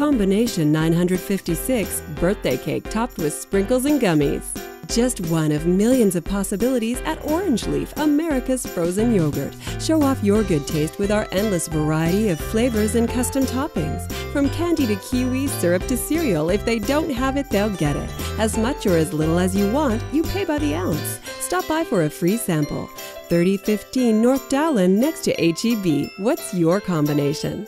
Combination 956 birthday cake topped with sprinkles and gummies. Just one of millions of possibilities at Orange Leaf, America's frozen yogurt. Show off your good taste with our endless variety of flavors and custom toppings. From candy to kiwi, syrup to cereal, if they don't have it, they'll get it. As much or as little as you want, you pay by the ounce. Stop by for a free sample. 3015 North Dowlen next to HEB. What's your combination?